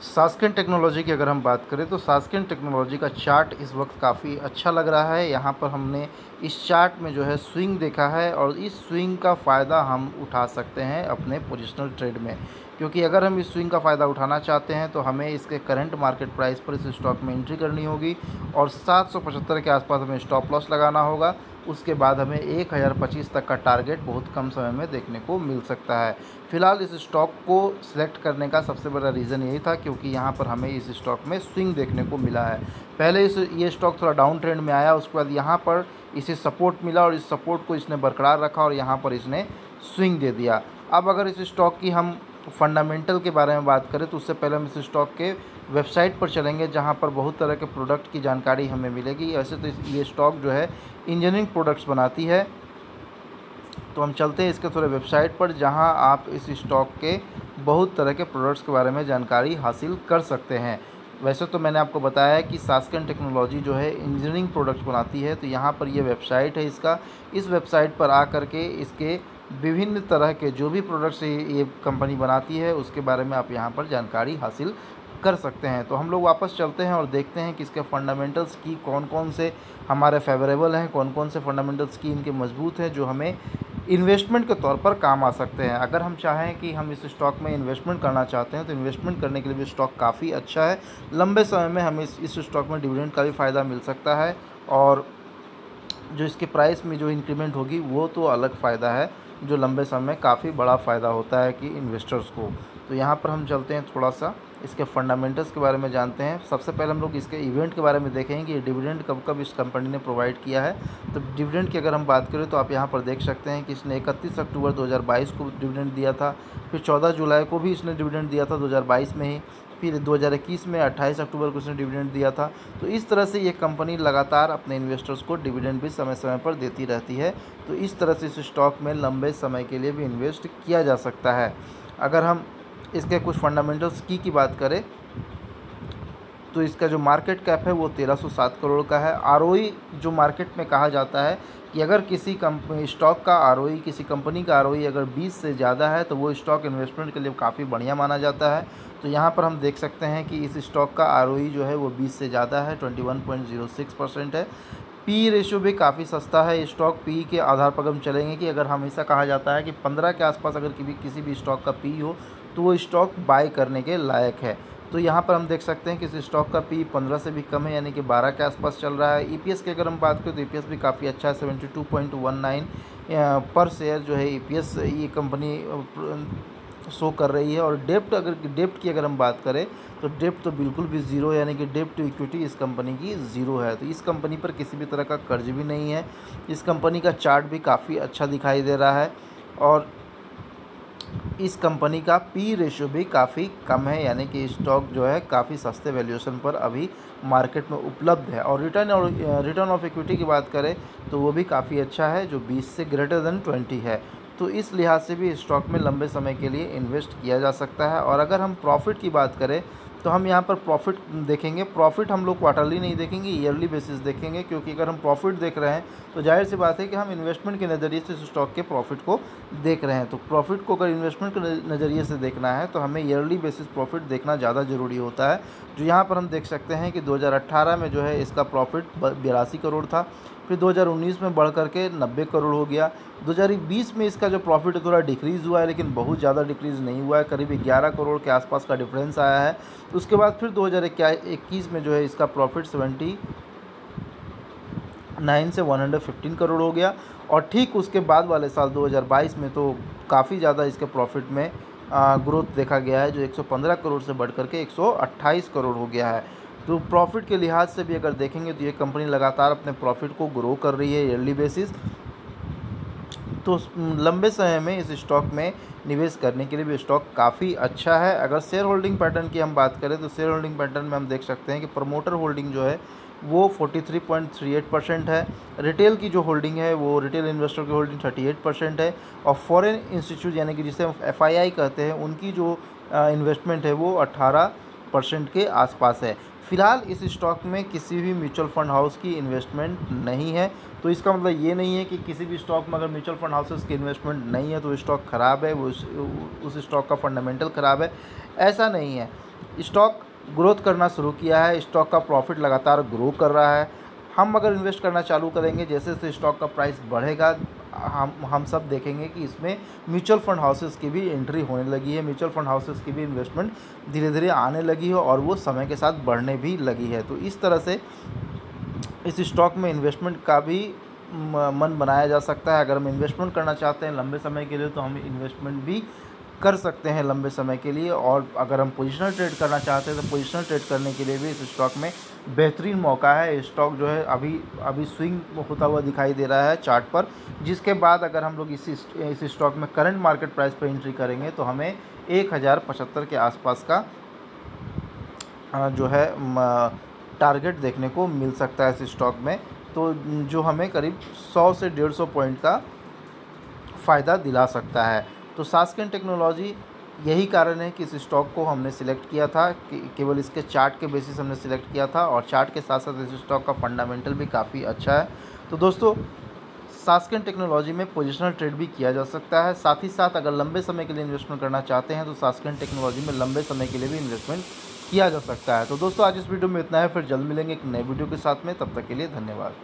सास्किन technology की अगर हम बात करें तो सास्किन टेक्नोलॉजी का चार्ट इस वक्त काफ़ी अच्छा लग रहा है। यहाँ पर हमने इस चार्ट में जो है स्विंग देखा है और इस स्विंग का फ़ायदा हम उठा सकते हैं अपने पोजिशनल ट्रेड में। क्योंकि अगर हम इस स्विंग का फ़ायदा उठाना चाहते हैं तो हमें इसके करंट मार्केट प्राइस पर इस स्टॉक में एंट्री करनी होगी और सात सौ पचहत्तर के आसपास हमें स्टॉप लॉस लगाना होगा। उसके बाद हमें एक हज़ार पच्चीस तक का टारगेट बहुत कम समय में देखने को मिल सकता है। फ़िलहाल इस स्टॉक को सिलेक्ट करने का सबसे बड़ा रीज़न यही था क्योंकि यहाँ पर हमें इस स्टॉक में स्विंग देखने को मिला है। पहले इस, ये स्टॉक थोड़ा डाउन ट्रेंड में आया, उसके बाद यहाँ पर इसे सपोर्ट मिला और इस सपोर्ट को इसने बरकरार रखा और यहाँ पर इसने स्विंग दे दिया। अब अगर इस स्टॉक की हम फंडामेंटल के बारे में बात करें तो उससे पहले हम इस स्टॉक के वेबसाइट पर चलेंगे, जहाँ पर बहुत तरह के प्रोडक्ट की जानकारी हमें मिलेगी। ऐसे तो ये स्टॉक जो है इंजीनियरिंग प्रोडक्ट्स बनाती है। तो हम चलते हैं इसके थोड़े वेबसाइट पर, जहाँ आप इस स्टॉक के बहुत तरह के प्रोडक्ट्स के बारे में जानकारी हासिल कर सकते हैं। वैसे तो मैंने आपको बताया है कि सास्कन टेक्नोलॉजी जो है इंजीनियरिंग प्रोडक्ट्स बनाती है तो यहाँ पर ये वेबसाइट है इसका। इस वेबसाइट पर आ कर के इसके विभिन्न तरह के जो भी प्रोडक्ट्स ये कंपनी बनाती है, उसके बारे में आप यहाँ पर जानकारी हासिल कर सकते हैं। तो हम लोग वापस चलते हैं और देखते हैं कि इसके फंडामेंटल्स की कौन कौन से हमारे फेवरेबल हैं कौन कौन से फंडामेंटल्स की इनके मज़बूत हैं जो हमें इन्वेस्टमेंट के तौर पर काम आ सकते हैं। अगर हम चाहें कि हम इस स्टॉक में इन्वेस्टमेंट करना चाहते हैं तो इन्वेस्टमेंट करने के लिए भी स्टॉक काफ़ी अच्छा है। लंबे समय में हमें इस, स्टॉक में डिविडेंड का भी फ़ायदा मिल सकता है और जो इसके प्राइस में जो इंक्रीमेंट होगी वो तो अलग फ़ायदा है जो लंबे समय में काफ़ी बड़ा फ़ायदा होता है कि इन्वेस्टर्स को। तो यहाँ पर हम चलते हैं थोड़ा सा इसके फंडामेंटल्स के बारे में जानते हैं। सबसे पहले हम लोग इसके इवेंट के बारे में देखेंगे कि डिविडेंड कब कब इस कंपनी ने प्रोवाइड किया है। तो डिविडेंड की अगर हम बात करें तो आप यहाँ पर देख सकते हैं कि इसने इकतीस अक्टूबर 2022 को डिविडेंड दिया था, फिर 14 जुलाई को भी इसने डिविडेंड दिया था 2022 में ही, फिर 2021 में 28 अक्टूबर को इसने डिविडेंड दिया था। तो इस तरह से ये कंपनी लगातार अपने इन्वेस्टर्स को डिविडेंड भी समय समय पर देती रहती है। तो इस तरह से इस स्टॉक में लंबे समय के लिए भी इन्वेस्ट किया जा सकता है। अगर हम इसके कुछ फंडामेंटल्स की की बात करें तो इसका जो मार्केट कैप है वो 1307 करोड़ का है। आर जो मार्केट में कहा जाता है कि अगर किसी कंपनी स्टॉक का आर किसी कंपनी का आर अगर 20 से ज़्यादा है तो वो स्टॉक इन्वेस्टमेंट के लिए काफ़ी बढ़िया माना जाता है। तो यहाँ पर हम देख सकते हैं कि इस स्टॉक का आर जो है वो 20 से ज़्यादा है 21.06 परसेंट है। पी रेशियो भी काफ़ी सस्ता है। स्टॉक पी के आधार पर हम चलेंगे कि अगर हमेशा कहा जाता है कि 15 के आसपास अगर किसी भी स्टॉक का पी हो तो वो स्टॉक बाय करने के लायक है। तो यहाँ पर हम देख सकते हैं कि इस स्टॉक का पी पंद्रह से भी कम है, यानी कि बारह के आसपास चल रहा है। ईपीएस की अगर हम बात करें तो ईपीएस भी काफ़ी अच्छा है seventy two point one nine पर शेयर जो है ईपीएस ये कंपनी शो कर रही है। और डेप्ट अगर डेप्ट की अगर हम बात करें तो डेप्ट तो बिल्कुल भी ज़ीरो यानी कि डेप्ट टू इक्विटी इस कंपनी की ज़ीरो है। तो इस कंपनी पर किसी भी तरह का कर्ज भी नहीं है। इस कंपनी का चार्ट भी काफ़ी अच्छा दिखाई दे रहा है। और इस कंपनी का पी रेशियो भी काफ़ी कम है, यानी कि स्टॉक जो है काफ़ी सस्ते वैल्यूएशन पर अभी मार्केट में उपलब्ध है। और रिटर्न और रिटर्न ऑफ़ इक्विटी की बात करें तो वो भी काफ़ी अच्छा है, जो 20 से ग्रेटर देन 20 है। तो इस लिहाज से भी स्टॉक में लंबे समय के लिए इन्वेस्ट किया जा सकता है। और अगर हम प्रॉफिट की बात करें तो हम यहाँ पर प्रॉफिट देखेंगे। प्रॉफिट हम लोग क्वार्टरली नहीं देखेंगे ईयरली बेसिस देखेंगे, क्योंकि अगर हम प्रॉफिट देख रहे हैं तो ज़ाहिर सी बात है कि हम इन्वेस्टमेंट के नज़रिए से स्टॉक के प्रॉफिट को देख रहे हैं। तो प्रॉफिट को अगर इन्वेस्टमेंट के नज़रिए से देखना है तो हमें ईयरली बेसिस प्रॉफिट देखना ज़्यादा ज़रूरी होता है। जो यहाँ पर हम देख सकते हैं कि दो में जो है इसका प्रॉफिट बिरासी करोड़ था। फिर 2019 में बढ़ करके 90 करोड़ हो गया। 2020 में इसका जो प्रॉफिट थोड़ा डिक्रीज़ हुआ है, लेकिन बहुत ज़्यादा डिक्रीज़ नहीं हुआ है। करीब 11 करोड़ के आसपास का डिफरेंस आया है। उसके बाद फिर दो इक्कीस में जो है इसका प्रॉफिट सेवेंटी नाइन से वन हंड्रेड फिफ्टीन करोड़ हो गया। और ठीक उसके बाद वाले साल 2022 में तो काफ़ी ज़्यादा इसके प्रॉफिट में ग्रोथ देखा गया है, जो 115 करोड़ से बढ़ करके 128 करोड़ हो गया है। तो प्रॉफिट के लिहाज से भी अगर देखेंगे तो ये कंपनी लगातार अपने प्रॉफिट को ग्रो कर रही है ईयरली बेसिस तो लंबे समय में इस स्टॉक में निवेश करने के लिए भी स्टॉक काफ़ी अच्छा है। अगर शेयर होल्डिंग पैटर्न की हम बात करें तो शेयर होल्डिंग पैटर्न में हम देख सकते हैं कि प्रमोटर होल्डिंग जो है, वो 43.38 परसेंट है। रिटेल की जो होल्डिंग है, वो रिटेल इन्वेस्टर की होल्डिंग 38 परसेंट है और फॉरेन इंस्टीट्यूट यानी कि जिसे हम एफआईआई कहते हैं, उनकी जो इन्वेस्टमेंट है वो 18 परसेंट के आसपास है। फ़िलहाल इस स्टॉक में किसी भी म्यूचुअल फंड हाउस की इन्वेस्टमेंट नहीं है। तो इसका मतलब ये नहीं है कि किसी भी स्टॉक में अगर म्यूचुअल फंड हाउसेस की इन्वेस्टमेंट नहीं है तो स्टॉक ख़राब है वो उस, स्टॉक का फंडामेंटल ख़राब है। ऐसा नहीं है। स्टॉक ग्रोथ करना शुरू किया है स्टॉक का प्रॉफिट लगातार ग्रो कर रहा है। हम अगर इन्वेस्ट करना चालू करेंगे जैसे जैसे स्टॉक का प्राइस बढ़ेगा हम हम सब देखेंगे कि इसमें म्यूचुअल फंड हाउसेस की भी एंट्री होने लगी है, म्यूचुअल फंड हाउसेस की भी इन्वेस्टमेंट धीरे धीरे आने लगी है और वो समय के साथ बढ़ने भी लगी है। तो इस तरह से इस स्टॉक में इन्वेस्टमेंट का भी मन बनाया जा सकता है। अगर हम इन्वेस्टमेंट करना चाहते हैं लंबे समय के लिए तो हम इन्वेस्टमेंट भी कर सकते हैं लंबे समय के लिए और अगर हम पोजिशनल ट्रेड करना चाहते हैं तो पोजिशनल ट्रेड करने के लिए भी इस स्टॉक में बेहतरीन मौका है। स्टॉक जो है अभी अभी स्विंग होता हुआ दिखाई दे रहा है चार्ट पर, जिसके बाद अगर हम लोग इसी इस स्टॉक में करंट मार्केट प्राइस पर एंट्री करेंगे तो हमें एक हज़ार पचहत्तर के आसपास का जो है टारगेट देखने को मिल सकता है इस स्टॉक में। तो जो हमें करीब सौ से डेढ़ सौ पॉइंट का फ़ायदा दिला सकता है। तो सास्किन टेक्नोलॉजी यही कारण है कि इस स्टॉक को हमने सिलेक्ट किया था, कि केवल इसके चार्ट के बेसिस हमने सिलेक्ट किया था और चार्ट के साथ साथ इस स्टॉक का फंडामेंटल भी काफ़ी अच्छा है। तो दोस्तों सास्किन टेक्नोलॉजी में पोजिशनल ट्रेड भी किया जा सकता है। साथ ही साथ अगर लंबे समय के लिए इन्वेस्टमेंट करना चाहते हैं तो सास्किन टेक्नोलॉजी में लंबे समय के लिए भी इन्वेस्टमेंट किया जा सकता है। तो दोस्तों, आज इस वीडियो में इतना है। फिर जल्द मिलेंगे एक नए वीडियो के साथ में। तब तक के लिए धन्यवाद।